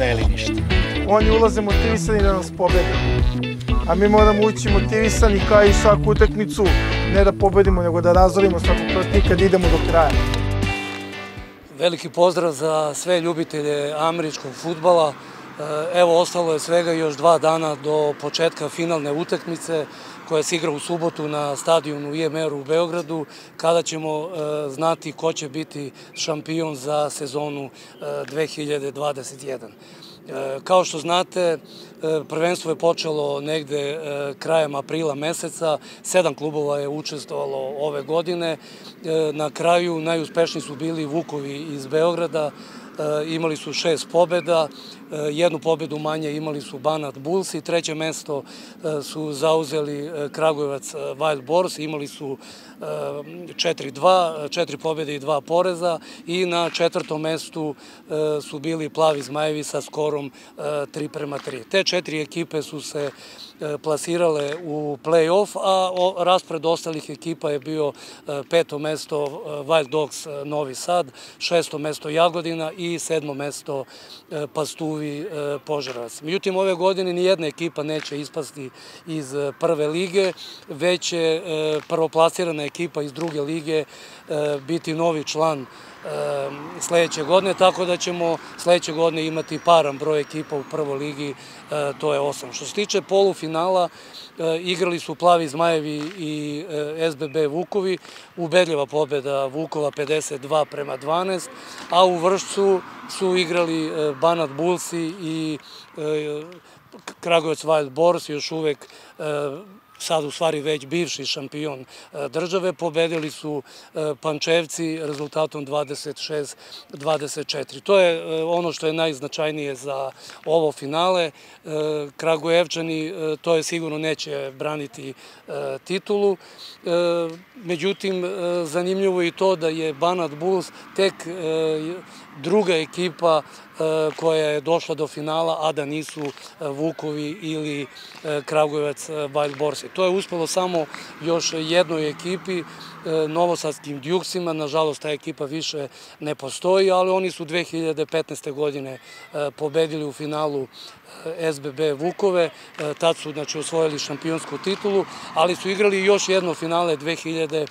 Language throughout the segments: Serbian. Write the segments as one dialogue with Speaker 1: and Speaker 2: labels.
Speaker 1: sve ili ništa.
Speaker 2: Oni ulaze motivisani da nas pobede. A mi moramo ući motivisani kao i svaku utakmicu, ne da pobedimo, nego da razorimo svakog protivnika, da idemo do kraja.
Speaker 3: Veliki pozdrav za sve ljubitelje američkog futbala. E, Evo, ostalo je svega još dva dana do početka finalne utakmice koja se igra u subotu na stadionu IMR u Beogradu, kada ćemo e, znati ko će biti šampion za sezonu e, 2021. E, Kao što znate, prvenstvo je počelo negde krajem aprila meseca, sedam klubova je učestvovalo ove godine. Na kraju najuspešniji su bili Vukovi iz Beograda, imali su šest pobeda, jednu pobedu manje imali su Banat Bulls i treće mesto e, su zauzeli e, Kragujevac e, Wild Boars, imali su e, 4-2, četiri pobede i dva poreza i na četvrtom mestu e, su bili Plavi Zmajevi sa skorom 3 prema 3. Te četiri ekipe su se e, plasirale u play-off, a raspored ostalih ekipa je bio e, peto mesto e, Wild Dogs e, Novi Sad, šesto mesto Jagodina i sedmo mesto e, Pastuvi e, Požarevac. Međutim, ove godine ni jedna ekipa neće ispasti iz e, prve lige, već će e, prvoplasirana ekipa iz druge lige biti novi član sledeće godine, tako da ćemo sledeće godine imati paran broj ekipa u prvoj ligi, e, to je osam. Što se tiče polufinala, e, igrali su Plavi Zmajevi i e, SBB Vukovi, ubedljiva pobeda Vukova 52 prema 12, a u Vršcu su igrali Banat Bulsi i Kragovac Wild Boars, još uvek sad u stvari već bivši šampion e, države, pobedili su e, Pančevci rezultatom 26-24. To je e, ono što je najznačajnije za ovo finale. Kragujevčani to je sigurno neće braniti titulu. Međutim, zanimljivo je i to da je Banat Bulls tek druga ekipa e, koja je došla do finala, a da nisu e, Vukovi ili e, Kragujevac Wild Borsi. To je uspelo samo još jednoj ekipi, Novosadskim Djuksima, nažalost ta ekipa više ne postoji, ali oni su 2015. godine pobedili u finalu SBB Vukove, tad su znači, osvojili šampionsku titulu, ali su igrali još jedno finale 2000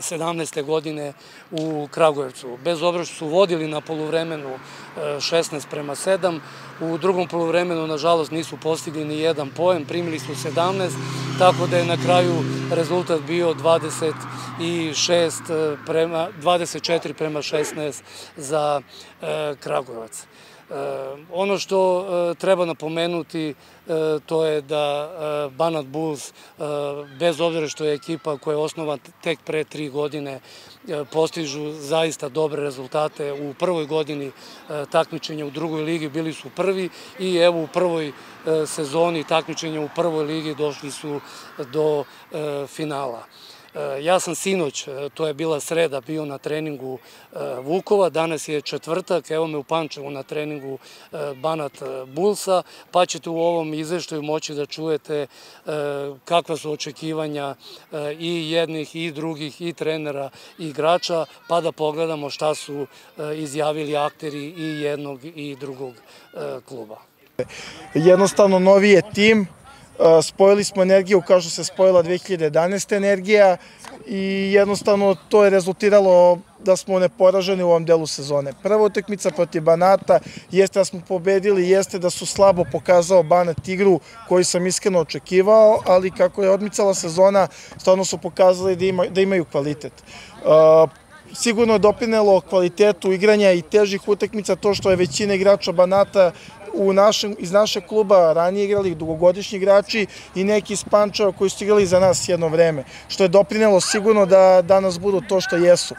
Speaker 3: 17. godine u Kragujevcu. Bez obzira što su vodili na poluvremenu e, 16 prema 7, u drugom poluvremenu, nažalost, nisu postigli ni jedan poen, primili su 17, tako da je na kraju rezultat bio 26 prema, 24 prema 16 za e, Kragujevac. E, ono što e, treba napomenuti e, to je da Banat Bulls, bez obzira što je ekipa koja je osnovan tek pre tri godine, postižu zaista dobre rezultate. U prvoj godini takmičenja u drugoj ligi bili su prvi i evo u prvoj sezoni takmičenja u prvoj ligi došli su do finala. E, Ja sam sinoć, e, to je bila sreda, bio na treningu e, Vukova, danas je četvrtak, evo me u Pančevu na treningu Banat Bulsa, pa ćete u ovom izveštaju moći da čujete kakva su očekivanja i jednih i drugih i trenera i igrača, pa da pogledamo šta su izjavili akteri i jednog i drugog kluba.
Speaker 2: Jednostavno novi je tim, spojili smo energiju kao što se spojila 2011. energija i jednostavno to je rezultiralo da smo neporaženi u ovom delu sezone. Prva utakmica protiv Banata jeste da smo pobedili, jeste da su slabo pokazao Banat igru koju sam iskreno očekivao, ali kako je odmicala sezona, stvarno su pokazali da, da imaju kvalitet. Sigurno je doprinelo kvalitetu igranja i težih utakmica to što je većina igrača Banata u našem, iz našeg kluba ranije igrali dugogodišnji igrači i neki iz Pančeva koji su igrali za nas jedno vreme, što je doprinelo sigurno da danas budu to što jesu.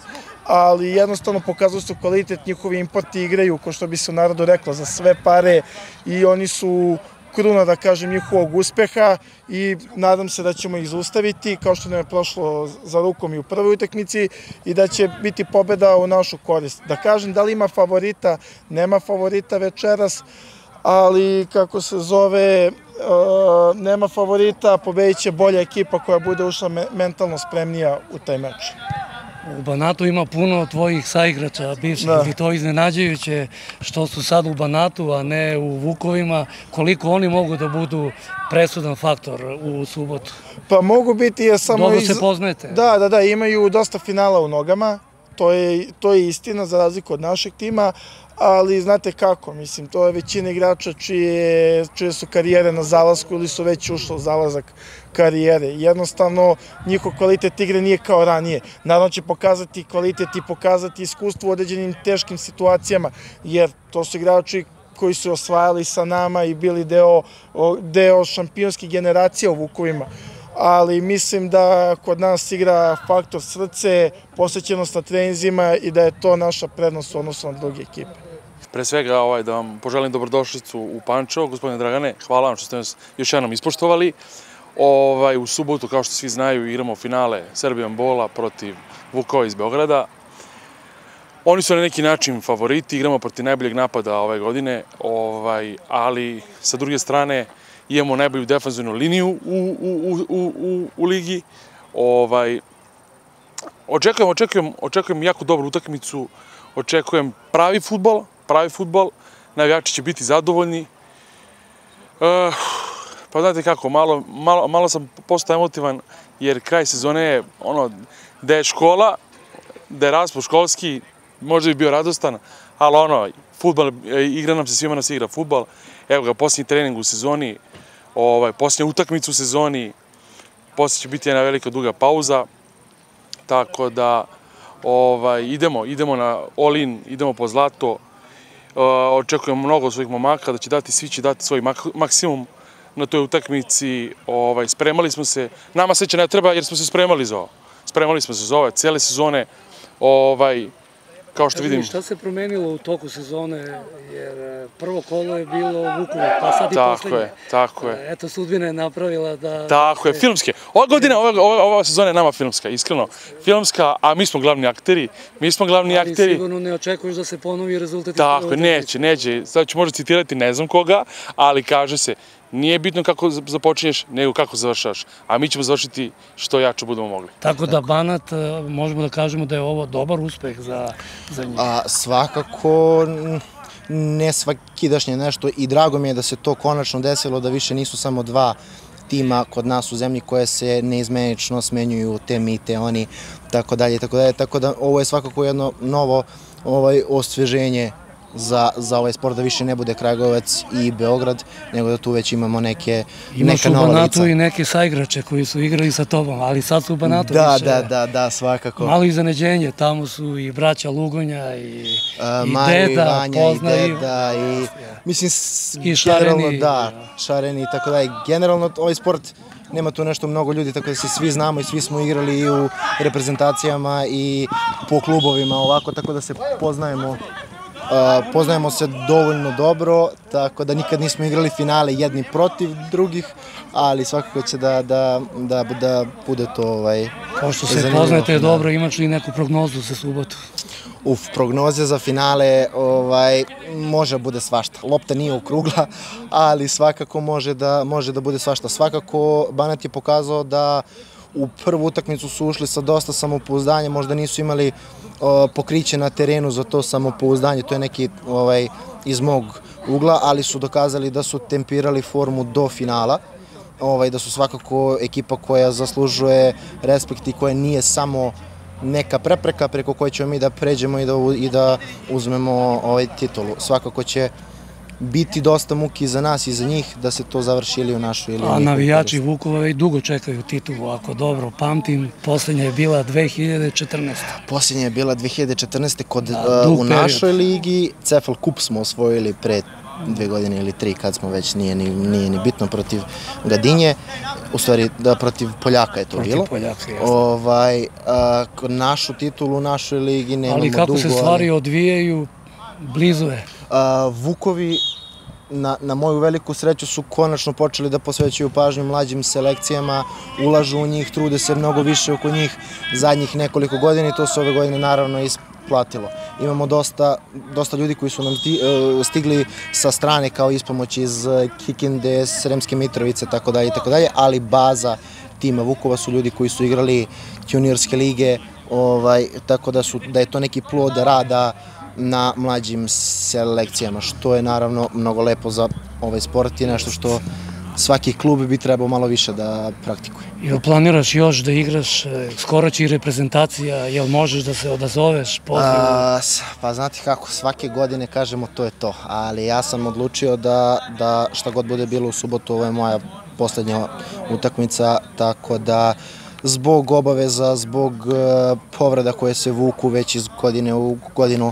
Speaker 2: Ali jednostavno pokazuju su kvalitet, njihovi importi igraju, ko što bi se u narodu reklo, za sve pare i oni su kruna, da kažem, njihovog uspeha i nadam se da ćemo ih zaustaviti, kao što nam je prošlo za rukom i u prvoj utakmici i da će biti pobeda u našu korist. Da kažem, da li ima favorita? Nema favorita večeras, ali kako se zove, uh, nema favorita, pobedit će bolja ekipa koja bude ušla mentalno spremnija u taj meč.
Speaker 3: U Banatu ima puno tvojih saigrača bivših da. i to iznenađajuće što su sad u Banatu, a ne u Vukovima, koliko oni mogu da budu presudan faktor u subotu.
Speaker 2: Pa mogu biti je samo...
Speaker 3: Dobro iz... se poznajete.
Speaker 2: Da, da, da, imaju dosta finala u nogama, to je, to je istina za razliku od našeg tima, ali znate kako, mislim, to je većina igrača čije, čije su karijere na zalasku ili su već ušli u zalazak karijere. Jednostavno, njihov kvalitet igre nije kao ranije. Naravno će pokazati kvalitet i pokazati iskustvo u određenim teškim situacijama, jer to su igrači koji su osvajali sa nama i bili deo, deo šampionskih generacija u Vukovima ali mislim da kod nas igra faktor srce, posvećenost na trenizima i da je to naša prednost u odnosu na druge ekipe.
Speaker 4: Pre svega ovaj, da vam poželim dobrodošlicu u Pančevo, gospodine Dragane, hvala vam što ste nas još jednom ispoštovali. Ovaj, u subotu, kao što svi znaju, igramo finale Serbijan Bola protiv Vukova iz Beograda. Oni su na neki način favoriti, igramo protiv najboljeg napada ove godine, ovaj, ali sa druge strane imamo najbolju defanzivnu liniju u, u, u, u, u ligi. Ovaj, očekujem, očekujem, očekujem jako dobru utakmicu, očekujem pravi futbol, pravi futbol, navijači će biti zadovoljni. Uh, pa znate kako, malo, malo, malo sam postao emotivan, jer kraj sezone je ono, da je škola, da je raspod školski, možda bi bio radostan, ali ono, futbal, e, igra nam se, svima nas igra futbal. Evo ga, posljednji trening u sezoni, ovaj, posljednja utakmica u sezoni, poslije će biti jedna velika duga pauza, tako da ovaj, idemo, idemo na all-in, idemo po zlato, uh, očekujemo mnogo svojih momaka, da će dati, svi će dati svoj mak maksimum na toj utakmici, ovaj, spremali smo se, nama seća ne treba jer smo se spremali za ovo, spremali smo se za ove cele sezone, ovaj, kao što vidim.
Speaker 3: Šta se promenilo u toku sezone, jer e, prvo kolo je bilo Vukovar, pa sad i
Speaker 4: tako
Speaker 3: poslednje.
Speaker 4: Je, tako je,
Speaker 3: Eto, sudbina je napravila da...
Speaker 4: Tako je, filmske. Ova godina, ova, ova, ova sezona je nama filmska, iskreno. Filmska, a mi smo glavni akteri, mi smo glavni
Speaker 3: Ali
Speaker 4: akteri.
Speaker 3: Ali sigurno ne očekuješ da se ponovi rezultat.
Speaker 4: Tako je, neće, neće. Sad ću možda citirati ne znam koga, ali kaže se, Nije bitno kako započinješ, nego kako završaš. A mi ćemo završiti što jače budemo mogli.
Speaker 3: Tako da Banat, e, možemo da kažemo da je ovo dobar uspeh za, za njih.
Speaker 5: A, svakako ne svakidašnje nešto i drago mi je da se to konačno desilo, da više nisu samo dva tima kod nas u zemlji koje se neizmenično smenjuju te mi, te oni, tako dalje, tako dalje, tako da ovo je svakako jedno novo ovaj osveženje za, za ovaj sport da više ne bude Kragovac i Beograd, nego da tu već imamo neke,
Speaker 3: Imaš
Speaker 5: neka nova lica.
Speaker 3: Imaš u Banatu i neke saigrače koji su igrali sa tobom, ali sad su u Banatu
Speaker 5: da,
Speaker 3: više.
Speaker 5: Da, da, da, svakako.
Speaker 3: Malo izaneđenje, tamo su i braća Lugonja i,
Speaker 5: uh,
Speaker 3: i
Speaker 5: Mariju,
Speaker 3: deda,
Speaker 5: Vanja,
Speaker 3: poznaju.
Speaker 5: i deda, i, mislim,
Speaker 3: I
Speaker 5: generalno,
Speaker 3: šareni,
Speaker 5: da, šareni i tako da. Generalno, ovaj sport nema tu nešto mnogo ljudi, tako da se svi znamo i svi smo igrali i u reprezentacijama i po klubovima ovako, tako da se poznajemo poznajemo se dovoljno dobro, tako da nikad nismo igrali finale jedni protiv drugih, ali svakako će da, da, da, da bude to ovaj,
Speaker 3: Pošto se poznajete dobro, imaš li neku prognozu za subotu?
Speaker 5: Uf, prognoze za finale ovaj, može da bude svašta. Lopta nije okrugla, ali svakako može da, može da bude svašta. Svakako Banat je pokazao da u prvu utakmicu su ušli sa dosta samopouzdanja, možda nisu imali o, pokriće na terenu za to samopouzdanje, to je neki ovaj, iz mog ugla, ali su dokazali da su tempirali formu do finala, ovaj, da su svakako ekipa koja zaslužuje respekt i koja nije samo neka prepreka preko koje ćemo mi da pređemo i da, i da uzmemo ovaj titulu. Svakako će biti dosta muki za nas i za njih da se to završi ili u našoj ili
Speaker 3: A navijači Vukova već dugo čekaju titulu, ako dobro pamtim, poslednja je bila 2014.
Speaker 5: Poslednja je bila 2014. kod da, uh, u našoj ligi, Cefal Kup smo osvojili pre dve godine ili tri kad smo već, nije ni, nije ni bitno, protiv Gadinje, u stvari da protiv Poljaka je to
Speaker 3: Protiv
Speaker 5: bilo.
Speaker 3: Poljaka, jasno.
Speaker 5: Ovaj, a, našu titulu u našoj ligi nemamo
Speaker 3: Ali kako
Speaker 5: dugo,
Speaker 3: se stvari odvijaju, blizu je.
Speaker 5: Vukovi na, na moju veliku sreću su konačno počeli da posvećuju pažnju mlađim selekcijama, ulažu u njih, trude se mnogo više oko njih zadnjih nekoliko godina i to se ove godine naravno isplatilo. Imamo dosta, dosta ljudi koji su nam ti, e, stigli sa strane kao ispomoć iz Kikinde, Sremske Mitrovice, tako dalje tako dalje, ali baza tima Vukova su ljudi koji su igrali juniorske lige, ovaj, tako da, su, da je to neki plod rada na mlađim selekcijama, što je naravno mnogo lepo za ovaj sport i nešto što svaki klub bi trebao malo više da praktikuje.
Speaker 3: Jel planiraš još da igraš, e, skoro će i reprezentacija, jel možeš da se odazoveš?
Speaker 5: A, pa znate kako, svake godine kažemo to je to, ali ja sam odlučio da, da šta god bude bilo u subotu, ovo je moja poslednja utakmica, tako da zbog obaveza, zbog e, povreda koje se vuku već iz godine u godinu,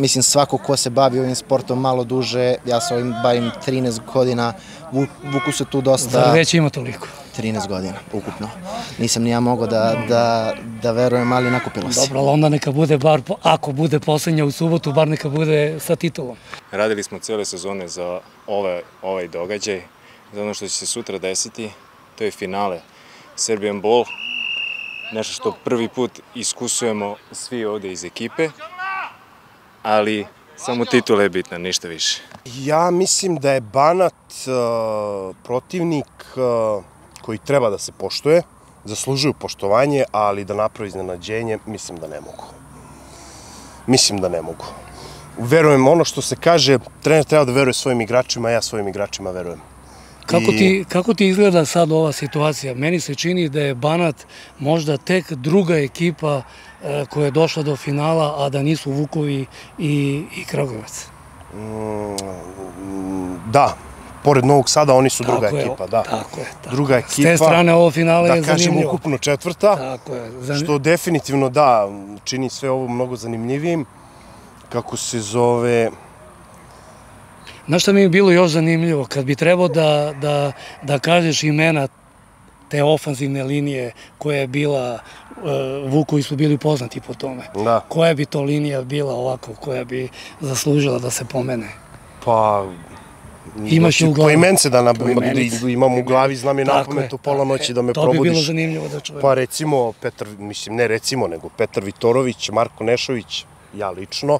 Speaker 5: mislim svako ko se bavi ovim sportom malo duže, ja sam ovim bavim 13 godina, vu- vuku se tu dosta...
Speaker 3: Zar već ima toliko?
Speaker 5: 13 godina, ukupno. Nisam ni ja mogao da, da, da verujem, ali nakupilo se.
Speaker 3: Dobro, ali onda neka bude bar, ako bude poslednja u subotu, bar neka bude sa titulom.
Speaker 6: Radili smo cele sezone za ove, ovaj događaj, za ono što će se sutra desiti, to je finale Serbian Ball, nešto što prvi put iskusujemo svi ovde iz ekipe, ali samo titula je bitna, ništa više.
Speaker 7: Ja mislim da je Banat uh, protivnik uh, koji treba da se poštuje, zaslužuju poštovanje, ali da napravi iznenađenje, mislim da ne mogu. Mislim da ne mogu. Verujem ono što se kaže, trener treba da veruje svojim igračima, ja svojim igračima verujem.
Speaker 3: Kako
Speaker 7: I-
Speaker 3: ti, kako ti izgleda sad ova situacija? Meni se čini da je Banat možda tek druga ekipa e, koja je došla do finala, a da nisu Vukovi i, i Kragujevac.
Speaker 7: Da, pored Novog Sada oni su druga
Speaker 3: Tako je,
Speaker 7: ekipa, da.
Speaker 3: Tako je. Tako.
Speaker 7: Druga ekipa.
Speaker 3: S te strane ovo finale
Speaker 7: da
Speaker 3: je
Speaker 7: kažem
Speaker 3: zanimljivo.
Speaker 7: ukupno četvrta.
Speaker 3: Tako je. Zanim...
Speaker 7: Što definitivno da, čini sve ovo mnogo zanimljivijim. Kako se zove...
Speaker 3: Znaš šta mi je bilo još zanimljivo? Kad bi trebao da, da, da kažeš imena te ofanzivne linije koja je bila, uh, Vukovi su bili poznati po tome.
Speaker 7: Da.
Speaker 3: Koja bi to linija bila ovako, koja bi zaslužila da se pomene?
Speaker 7: Pa...
Speaker 3: Imaš je u glavi.
Speaker 7: Po imence da, na, imam u glavi, znam je
Speaker 3: je,
Speaker 7: u pola noći da me
Speaker 3: to
Speaker 7: probudiš.
Speaker 3: bi bilo zanimljivo da čujem.
Speaker 7: Pa recimo, Petar, mislim, ne recimo, nego Petar Vitorović, Marko Nešović, ja lično,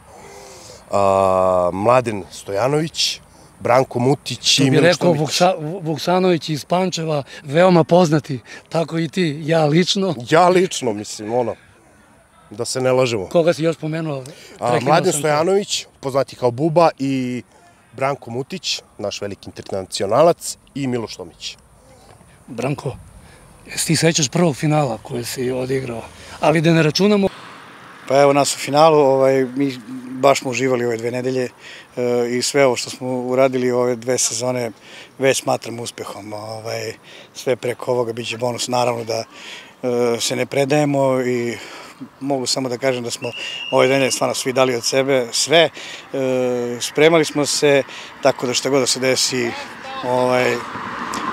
Speaker 7: Mladen Stojanović, Branko Mutić i
Speaker 3: bi rekao
Speaker 7: Miloštović.
Speaker 3: Vuksa, Vuksanović iz Pančeva, veoma poznati, tako i ti, ja lično.
Speaker 7: Ja lično, mislim, ono, da se ne lažemo.
Speaker 3: Koga si još pomenuo?
Speaker 7: A, Mladen. Stojanović, poznati kao Buba i Branko Mutić, naš veliki internacionalac i Miloš Tomić.
Speaker 3: Branko, jesi ti sećaš prvog finala koje si odigrao? Ali da ne računamo
Speaker 1: Pa evo nas u finalu, ovaj, mi baš smo uživali ove dve nedelje e, i sve ovo što smo uradili ove dve sezone već smatram uspehom. Ovaj, sve preko ovoga biće bonus, naravno da e, se ne predajemo i mogu samo da kažem da smo ove nedelje stvarno svi dali od sebe sve. E, spremali smo se, tako da šta god da se desi, ovaj,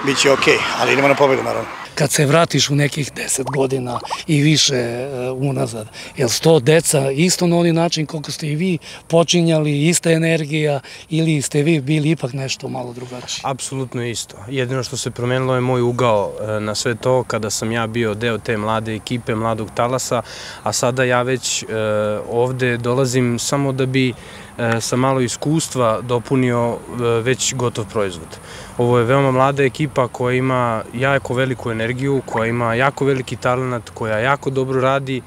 Speaker 1: bit će okej, ali idemo na pobedu naravno.
Speaker 3: Kad se vratiš u nekih 10 godina i više e, unazad, jel su to deca isto na onaj način koliko ste i vi počinjali, ista energija ili ste vi bili ipak nešto malo drugačiji?
Speaker 8: Apsolutno isto. Jedino što se promenilo je moj ugao e, na sve to kada sam ja bio deo te mlade ekipe, mladog talasa, a sada ja već e, ovde dolazim samo da bi sa malo iskustva dopunio e, već gotov proizvod. Ovo je veoma mlada ekipa koja ima jako veliku energiju, koja ima jako veliki talent, koja jako dobro radi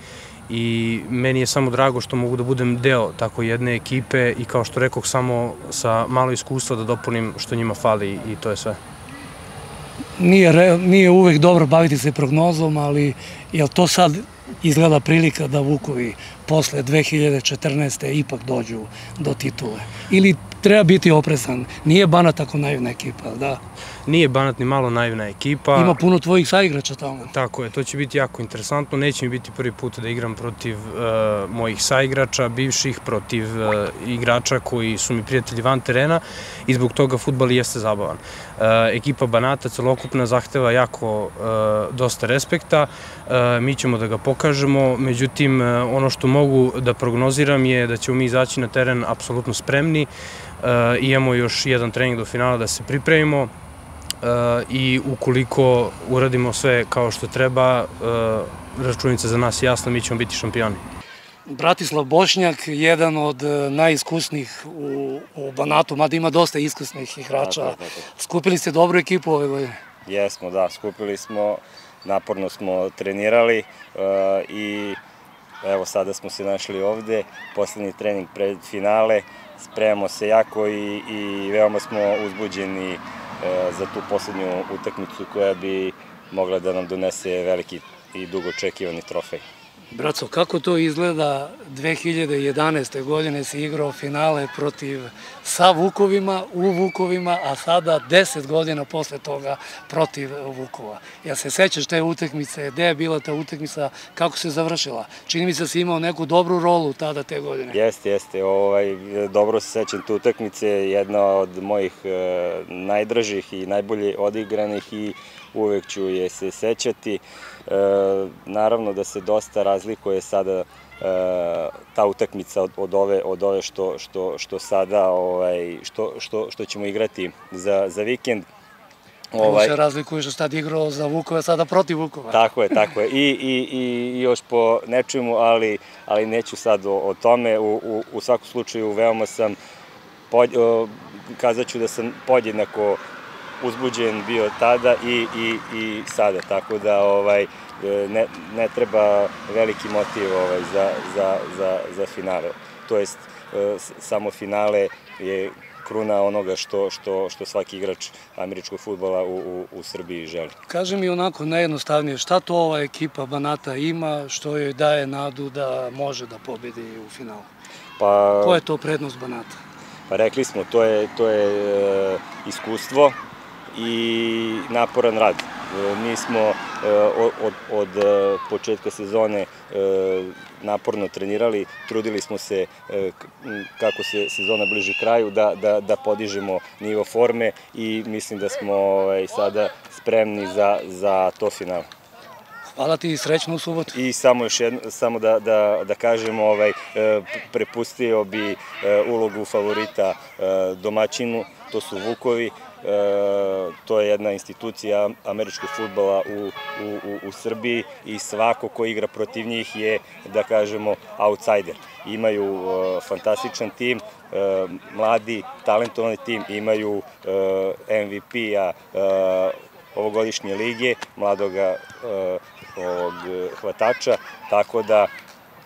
Speaker 8: i meni je samo drago što mogu da budem deo tako jedne ekipe i kao što rekoh samo sa malo iskustva da dopunim što njima fali i to je sve.
Speaker 3: Nije, re, nije uvek dobro baviti se prognozom, ali jel to sad izgleda prilika da Vukovi posle 2014. ipak dođu do titule? Ili treba biti oprezan. Nije Banat tako naivna ekipa, da.
Speaker 8: Nije Banat ni malo naivna ekipa.
Speaker 3: Ima puno tvojih saigrača tamo.
Speaker 8: Tako je, to će biti jako interesantno. Neće mi biti prvi put da igram protiv uh, mojih saigrača, bivših, protiv uh, igrača koji su mi prijatelji van terena i zbog toga futbal jeste zabavan. Uh, ekipa Banata celokupna zahteva jako dosta respekta, mi ćemo da ga pokažemo, međutim ono što mogu da prognoziram je da ćemo mi izaći na teren apsolutno spremni, imamo još jedan trening do finala da se pripremimo, i ukoliko uradimo sve kao što treba, računica za nas jasna, mi ćemo biti šampioni.
Speaker 3: Bratislav Bošnjak, jedan od najiskusnijih u, u Banatu, mada ima dosta iskusnih igrača. Tako, tako. Skupili ste dobru ekipu ove godine?
Speaker 9: Jesmo, da, skupili smo, naporno smo trenirali uh, i evo sada smo se našli ovde, poslednji trening pred finale, spremamo se jako i, i veoma smo uzbuđeni E, za tu poslednju utakmicu koja bi mogla da nam donese veliki i dugo očekivani trofej.
Speaker 3: Braco, kako to izgleda 2011. godine si igrao finale protiv sa Vukovima, u Vukovima, a sada 10 godina posle toga protiv Vukova. Ja se sećaš te utekmice, gde je bila ta utekmica, kako se završila? Čini mi se da si imao neku dobru rolu tada te godine.
Speaker 9: Jeste, jeste. Ovaj, dobro se sećam te utekmice, jedna od mojih e, najdražih i najbolje odigranih i uvek ću je se sećati. E, naravno da se dosta razlikuje sada e, ta utakmica od, od ove od ove što što što sada ovaj što što što ćemo igrati za za vikend
Speaker 3: Ovaj se razlikuje što sad igrao za Vukova, sada protiv Vukova.
Speaker 9: Tako je, tako je. I, i, i još po nečemu, ali, ali neću sad o, o tome. U, u, u svakom slučaju veoma sam, pod, o, kazat ću da sam podjednako uzbuđen bio tada i, i, i sada, tako da ovaj, ne, ne treba veliki motiv ovaj, za, za, za, za finale. To jest, e, samo finale je kruna onoga što, što, što svaki igrač američkog futbola u, u, u Srbiji želi.
Speaker 3: Kaže mi onako najjednostavnije, šta to ova ekipa Banata ima što joj daje nadu da može da pobedi u finalu? Pa, Koja je to prednost Banata?
Speaker 9: Pa rekli smo, to je, to je e, iskustvo, i naporan rad. E, mi smo e, od, od e, početka sezone naporno trenirali, trudili smo se kako se sezona bliži kraju da, da, da podižemo nivo forme i mislim da smo ovaj, sada spremni za, za to finale.
Speaker 3: Hvala ti i srećno u subotu.
Speaker 9: I samo još jedno, samo da, da, da kažem, ovaj, prepustio bi ulogu favorita domaćinu, to su Vukovi, to je jedna institucija američkog futbola u, u, u Srbiji i svako ko igra protiv njih je, da kažemo, outsider. Imaju e, fantastičan tim, e, mladi, talentovani tim, imaju e, MVP-a e, ovogodišnje lige, mladoga e, ovog hvatača, tako da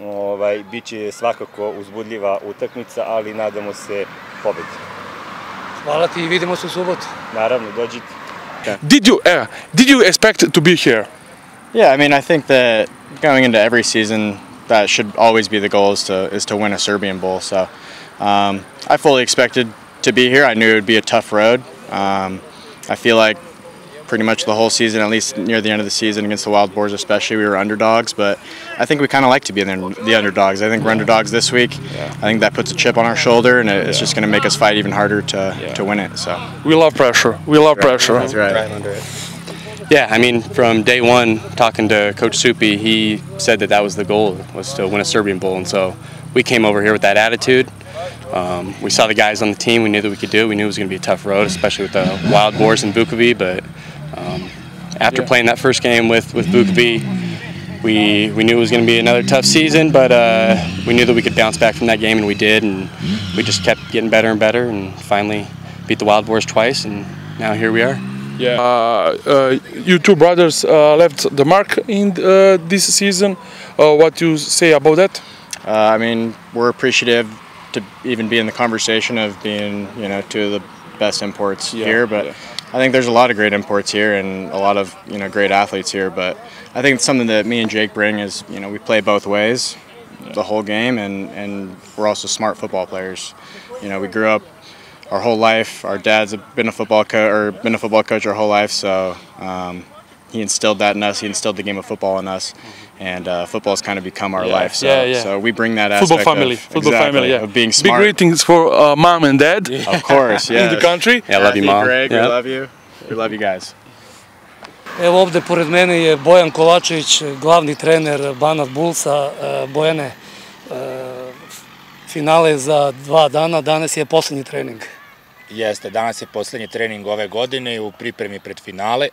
Speaker 9: ovaj, biće svakako uzbudljiva utakmica, ali nadamo se pobedi.
Speaker 3: Hvala ti i vidimo se u subotu.
Speaker 9: Naravno, dođite.
Speaker 4: Yeah. Did you uh, did you expect to be here?
Speaker 10: Yeah, I mean, I think that going into every season, that should always be the goal is to is to win a Serbian Bowl. So, um, I fully expected to be here. I knew it would be a tough road. Um, I feel like pretty much the whole season, at least near the end of the season against the Wild Boars especially, we were underdogs. But I think we kind of like to be the, the underdogs. I think we're underdogs this week. Yeah. I think that puts a chip on our shoulder, and it's yeah. just going to make us fight even harder to, yeah. to win it. So
Speaker 4: we love pressure. We love pressure.
Speaker 10: That's right.
Speaker 11: Yeah, I mean, from day one, talking to Coach Soupy, he said that that was the goal was to win a Serbian Bowl, and so we came over here with that attitude. Um, we saw the guys on the team. We knew that we could do it. We knew it was going to be a tough road, especially with the Wild Boars and Bukovi. But um, after yeah. playing that first game with with Bukovi, we we knew it was going to be another tough season, but uh, we knew that we could bounce back from that game, and we did. And we just kept getting better and better, and finally beat the Wild Boars twice, and now here we are.
Speaker 4: Yeah, uh, uh, you two brothers uh, left the mark in uh, this season. Uh, what you say about that?
Speaker 10: I mean, we're appreciative to even be in the conversation of being, you know, two of the best imports yeah, here, but. Yeah I think there's a lot of great imports here and a lot of you know great athletes here. But I think something that me and Jake bring is you know we play both ways, the whole game, and and we're also smart football players. You know we grew up our whole life. Our dad's been a football coach or been a football coach our whole life, so um, he instilled that in us. He instilled the game of football in us, and uh, football's kind of become our
Speaker 4: Yeah,
Speaker 10: life. So,
Speaker 4: yeah, yeah.
Speaker 10: so we bring that
Speaker 4: Football
Speaker 10: aspect
Speaker 4: family,
Speaker 10: of,
Speaker 4: football
Speaker 10: exactly,
Speaker 4: family, yeah.
Speaker 10: of being
Speaker 4: Big greetings for uh, mom and dad.
Speaker 10: Of course, yeah.
Speaker 4: In the country.
Speaker 11: Yeah, love you,
Speaker 10: Kathy,
Speaker 11: mom.
Speaker 10: Greg, we love you. We love you guys.
Speaker 3: Evo ovde pored mene je Bojan Kovačević, glavni trener Banat Bulsa. Bojane, finale za dva dana, danas je poslednji trening.
Speaker 12: Jeste, danas je poslednji trening ove godine u pripremi pred finale.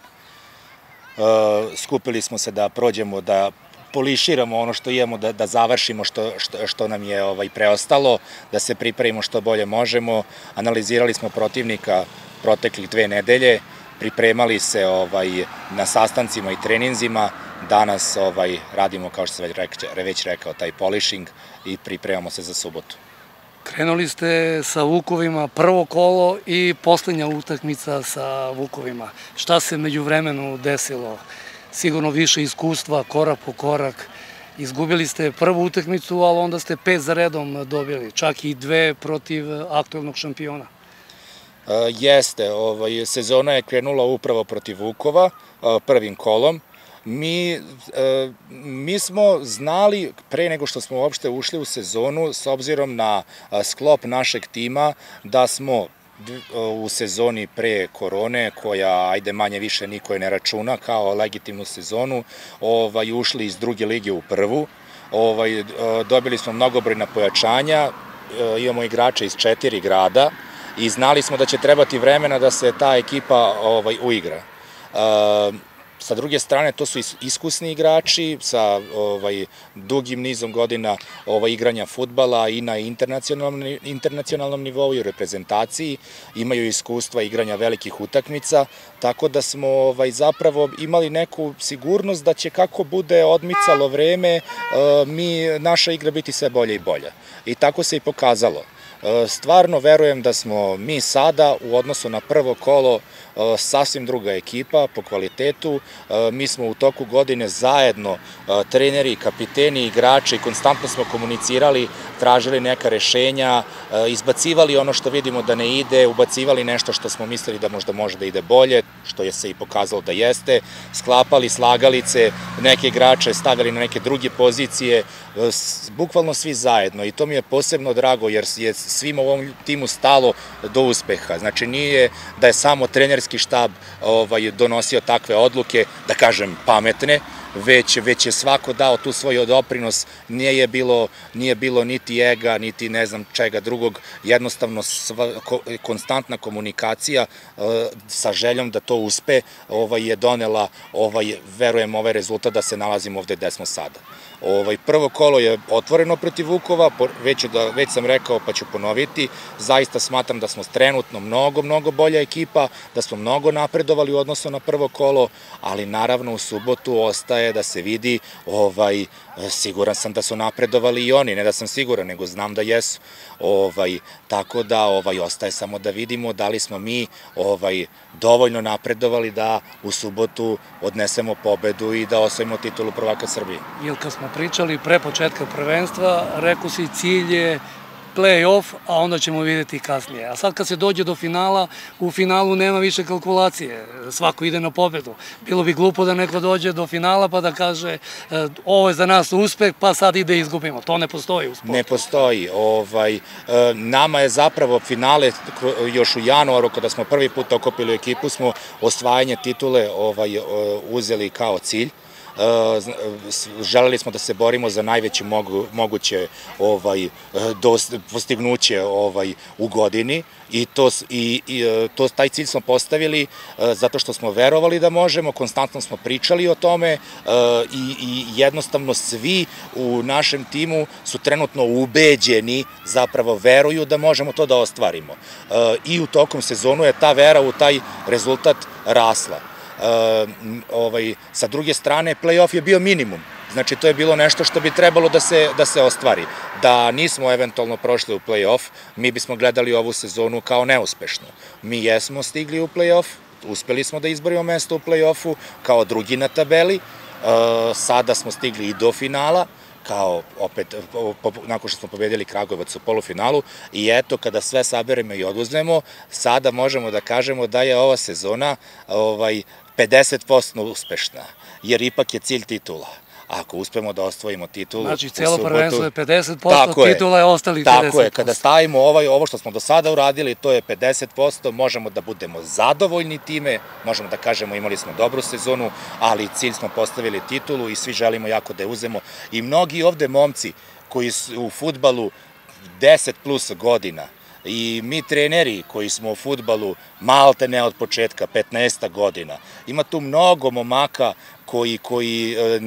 Speaker 12: E, skupili smo se da prođemo, da poliširamo ono što imamo, da, da završimo što, što, što nam je ovaj preostalo, da se pripremimo što bolje možemo. Analizirali smo protivnika proteklih dve nedelje, pripremali se ovaj na sastancima i treninzima. Danas ovaj radimo kao što sam već rekao taj polishing i pripremamo se za subotu.
Speaker 3: Krenuli ste sa Vukovima prvo kolo i poslednja utakmica sa Vukovima. Šta se među vremenu desilo? Sigurno više iskustva, korak po korak. Izgubili ste prvu utakmicu, ali onda ste pet za redom dobili, čak i dve protiv aktualnog šampiona.
Speaker 12: E, jeste, ovaj, sezona je krenula upravo protiv Vukova, e, prvim kolom. Mi, e, mi smo znali pre nego što smo uopšte ušli u sezonu, s obzirom na a, sklop našeg tima, da smo d- u sezoni pre korone, koja ajde manje više niko je ne računa kao legitimnu sezonu, ovaj, ušli iz druge lige u prvu. Ovaj, e, dobili smo mnogobrojna pojačanja, e, imamo igrače iz četiri grada i znali smo da će trebati vremena da se ta ekipa ovaj, uigra. E, Sa druge strane, to su is- iskusni igrači sa ovaj, dugim nizom godina ovaj, igranja futbala i na internacionalnom, internacionalnom nivou i u reprezentaciji, imaju iskustva igranja velikih utakmica, tako da smo ovaj, zapravo imali neku sigurnost da će kako bude odmicalo vreme, e, mi, naša igra biti sve bolje i bolja. I tako se i pokazalo. E, Stvarno verujem da smo mi sada u odnosu na prvo kolo sasvim druga ekipa po kvalitetu. E, Mi smo u toku godine zajedno, e, treneri, kapiteni, igrači, konstantno smo komunicirali, tražili neka rešenja, e, izbacivali ono što vidimo da ne ide, ubacivali nešto što smo mislili da možda može da ide bolje, što je se i pokazalo da jeste, sklapali slagalice, neke igrače stavili na neke druge pozicije, e, bukvalno svi zajedno i to mi je posebno drago jer je svima u ovom timu stalo do uspeha. Znači nije da je samo trenerski štab ovaj, donosio takve odluke, da kažem pametne, već, već je svako dao tu svoj doprinos, nije je bilo, nije bilo niti ega, niti ne znam čega drugog, jednostavno sva, ko, konstantna komunikacija e, sa željom da to uspe ovaj, je donela, ovaj, verujem, ovaj rezultat da se nalazimo ovde gde smo sada. Ovaj, prvo kolo je otvoreno protiv Vukova, već, da, već sam rekao pa ću ponoviti, zaista smatram da smo trenutno mnogo, mnogo bolja ekipa, da smo mnogo napredovali u odnosu na prvo kolo, ali naravno u subotu ostaje da se vidi, ovaj, siguran sam da su napredovali i oni, ne da sam siguran, nego znam da jesu. Ovaj, tako da ovaj, ostaje samo da vidimo da li smo mi ovaj, dovoljno napredovali da u subotu odnesemo pobedu i da osvojimo titulu prvaka Srbije.
Speaker 3: Jer kad smo pričali pre početka prvenstva, rekao si cilj je play-off, a onda ćemo videti kasnije. A sad kad se dođe do finala, u finalu nema više kalkulacije, svako ide na pobedu. Bilo bi glupo da neko dođe do finala pa da kaže e, ovo je za nas uspeh, pa sad ide i izgubimo. To ne postoji u sportu.
Speaker 12: Ne postoji. Ovaj, e, nama je zapravo finale još u januaru kada smo prvi put okupili ekipu smo osvajanje titule ovaj, e, uzeli kao cilj. E, s- želeli smo da se borimo za najveće mogu, moguće ovaj e, dos, postignuće ovaj u godini i to i, i e, to taj cilj smo postavili zato što smo verovali da možemo, konstantno smo pričali o tome i, i jednostavno svi u našem timu su trenutno ubeđeni, zapravo veruju da možemo to da ostvarimo. I u tokom sezonu je ta vera u taj rezultat rasla. M, ovaj, sa druge strane, play-off je bio minimum. Znači, to je bilo nešto što bi trebalo da se, da se ostvari. Da nismo eventualno prošli u play-off, mi bismo gledali ovu sezonu kao neuspešnu. Mi jesmo stigli u play-off, uspeli smo da izborimo mesto u play-offu kao drugi na tabeli, e, sada smo stigli i do finala, kao opet, nakon što smo pobedili Kragujevac u polufinalu i eto, kada sve saberemo i oduzmemo, sada možemo da kažemo da je ova sezona ovaj, 50% uspešna, jer ipak je cilj titula ako uspemo da osvojimo titulu
Speaker 3: znači, cijelo prvenstvo je 50%, titula je ostali 50%.
Speaker 12: Tako je, kada stavimo ovaj, ovo što smo do sada uradili, to je 50%, možemo da budemo zadovoljni time, možemo da kažemo imali smo dobru sezonu, ali cilj smo postavili titulu i svi želimo jako da je uzemo. I mnogi ovde momci koji su u futbalu 10 plus godina, i mi treneri koji smo u futbalu malte ne od početka, 15 godina, ima tu mnogo momaka koji, koji e,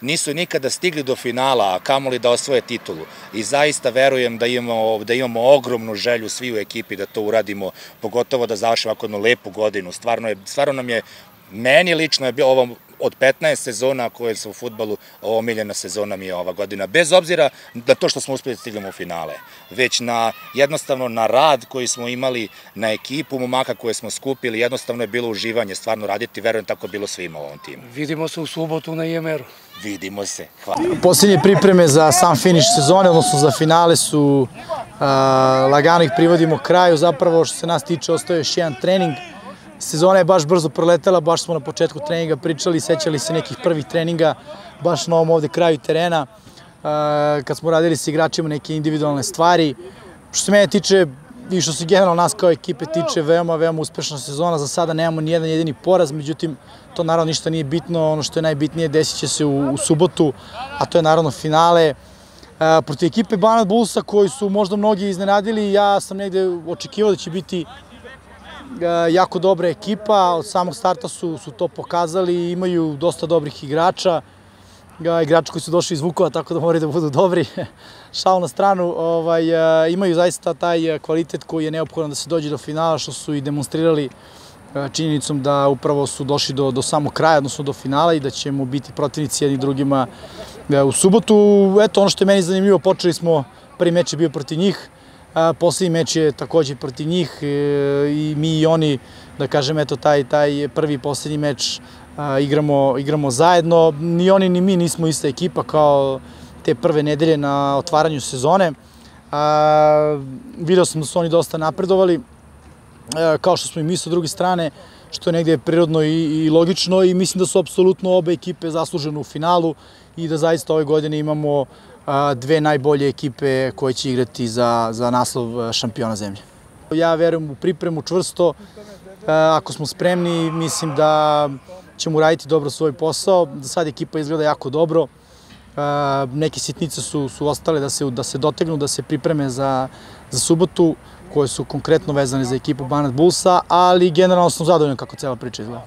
Speaker 12: nisu nikada stigli do finala, a kamoli da osvoje titulu. I zaista verujem da imamo, da imamo ogromnu želju svi u ekipi da to uradimo, pogotovo da završimo ako jednu lepu godinu. Stvarno, je, stvarno nam je Meni lično je bilo ovo od 15 sezona koje su u futbalu, omiljena sezona mi je ova godina. Bez obzira na to što smo uspeli da stignemo u finale, već na jednostavno na rad koji smo imali, na ekipu momaka koje smo skupili, jednostavno je bilo uživanje stvarno raditi, verujem tako bilo svima u ovom timu.
Speaker 3: Vidimo se u subotu na IMR-u.
Speaker 12: Vidimo se, hvala.
Speaker 13: Posljednje pripreme za sam finiš sezone, odnosno za finale su lagano ih privodimo kraju, zapravo što se nas tiče ostaje još jedan trening, Sezona je baš brzo proletela, baš smo na početku treninga pričali, sećali se nekih prvih treninga, baš na ovom ovde kraju terena, kad smo radili sa igračima neke individualne stvari. Što se mene tiče, i što se generalno nas kao ekipe tiče, veoma, veoma uspešna sezona. Za sada nemamo ni jedan jedini poraz, međutim, to naravno ništa nije bitno. Ono što je najbitnije desit će se u, subotu, a to je naravno finale. protiv ekipe Banat Bullsa koji su možda mnogi iznenadili, ja sam negde očekivao da će biti E, jako dobra ekipa, od samog starta su, su to pokazali, imaju dosta dobrih igrača, igrača koji su došli iz Vukova, tako da moraju da budu dobri. Šal na stranu, ovaj, e, imaju zaista taj kvalitet koji je neophodan da se dođe do finala, što su i demonstrirali e, činjenicom da upravo su došli do, do samog kraja, odnosno do finala i da ćemo biti protivnici jedni drugima u subotu. Eto, ono što je meni zanimljivo, počeli smo, prvi meč je bio protiv njih, Poslednji meč je takođe protiv njih e, i mi i oni, da kažem, eto, taj, taj prvi i poslednji meč igramo, igramo zajedno. Ni oni ni mi nismo ista ekipa kao te prve nedelje na otvaranju sezone. Video sam da su oni dosta napredovali, e, kao što smo i mi sa druge strane, što je negde prirodno i, i logično i mislim da su apsolutno obe ekipe zaslužene u finalu i da zaista ove godine imamo dve najbolje ekipe koje će igrati za, za naslov šampiona zemlje. Ja verujem u pripremu čvrsto, ako smo spremni, mislim da ćemo uraditi dobro svoj posao. Da sad ekipa izgleda jako dobro, neke sitnice su, su ostale da se, da se dotegnu, da se pripreme za, za subotu, koje su konkretno vezane za ekipu Banat Bullsa, ali generalno sam zadovoljan kako cela priča izgleda.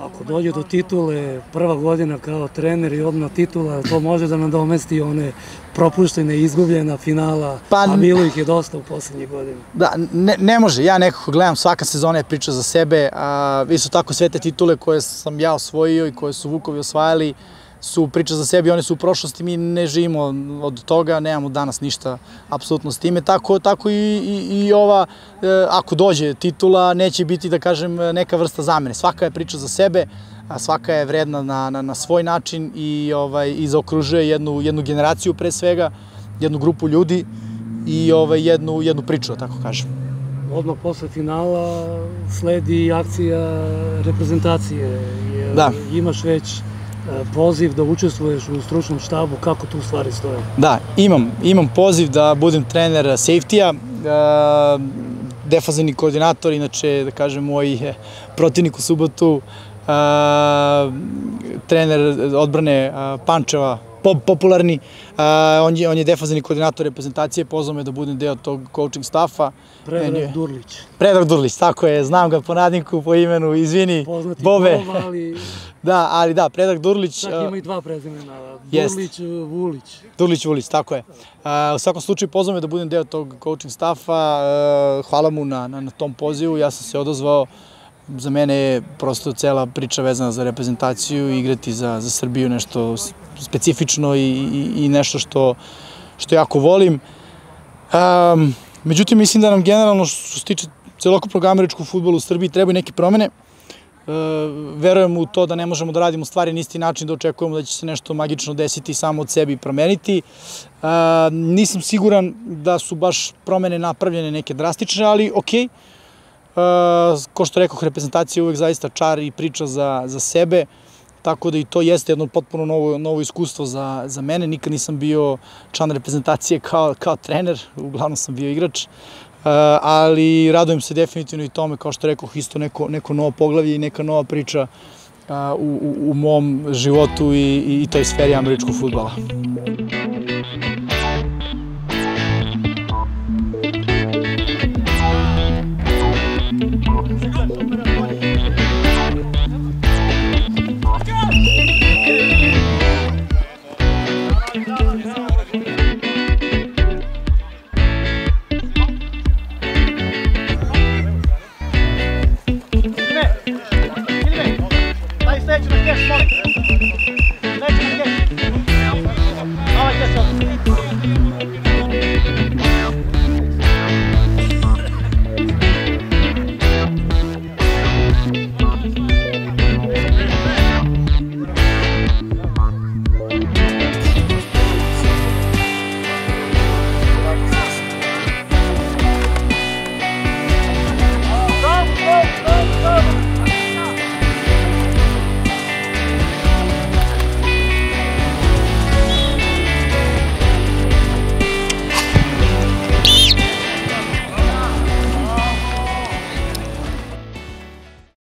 Speaker 3: Ako dođe do titule, prva godina kao trener i odmah titula, to može da nam domesti one propuštene, izgubljena finala, pa, a bilo ih je dosta u poslednjih godina.
Speaker 13: Da, ne, ne može, ja nekako gledam, svaka sezona je priča za sebe, a isto tako sve te titule koje sam ja osvojio i koje su Vukovi osvajali, su priča za sebi, one su u prošlosti, mi ne živimo od toga, nemamo danas ništa apsolutno s time, tako, tako i, i, i ova, e, ako dođe titula, neće biti, da kažem, neka vrsta zamene. Svaka je priča za sebe, a svaka je vredna na, na, na svoj način i, ovaj, i zaokružuje jednu, jednu generaciju pre svega, jednu grupu ljudi i ovaj, jednu, jednu priču, da tako kažem.
Speaker 3: Odmah posle finala sledi akcija reprezentacije. Jer da. Imaš već poziv da učestvuješ u stručnom štabu, kako tu stvari stoje?
Speaker 13: Da, imam, imam poziv da budem trener safety-a, defazeni koordinator, inače, da kažem, moj protivnik u subotu, trener odbrane Pančeva, popularni, on je, on je defazeni koordinator reprezentacije, pozvao me da budem deo tog coaching staffa.
Speaker 3: Predrag Durlić.
Speaker 13: Predrag Durlić, tako je, znam ga po nadniku, po imenu, izvini,
Speaker 3: Poznati
Speaker 13: Bobe.
Speaker 3: Bob, ali...
Speaker 13: da, ali da, Predrag Durlić.
Speaker 3: Čak ima i dva prezimena, Durlić, Vulić.
Speaker 13: Durlić, Vulić, tako je. u svakom slučaju pozvao me da budem deo tog coaching staffa, hvala mu na, na, na tom pozivu, ja sam se odozvao, za mene je prosto cela priča vezana za reprezentaciju igrati za, za Srbiju nešto specifično i, i, i nešto što, što jako volim. Um, međutim, mislim da nam generalno što se tiče celokupnog američkog futbola u Srbiji trebaju neke promene. verujem u to da ne možemo da radimo stvari na isti način, da očekujemo da će se nešto magično desiti samo od sebi i promeniti. Nisam siguran da su baš promene napravljene neke drastične, ali okej. Okay. Ko što rekao, reprezentacija je uvek zaista čar i priča za, za sebe. Tako da i to jeste jedno potpuno novo, novo iskustvo za, za mene. Nikad nisam bio član reprezentacije kao, kao trener, uglavnom sam bio igrač. Uh, ali radujem se definitivno i tome, kao što rekao, isto neko, neko novo poglavlje i neka nova priča uh, u, u, u mom životu i, i toj sferi američkog futbala.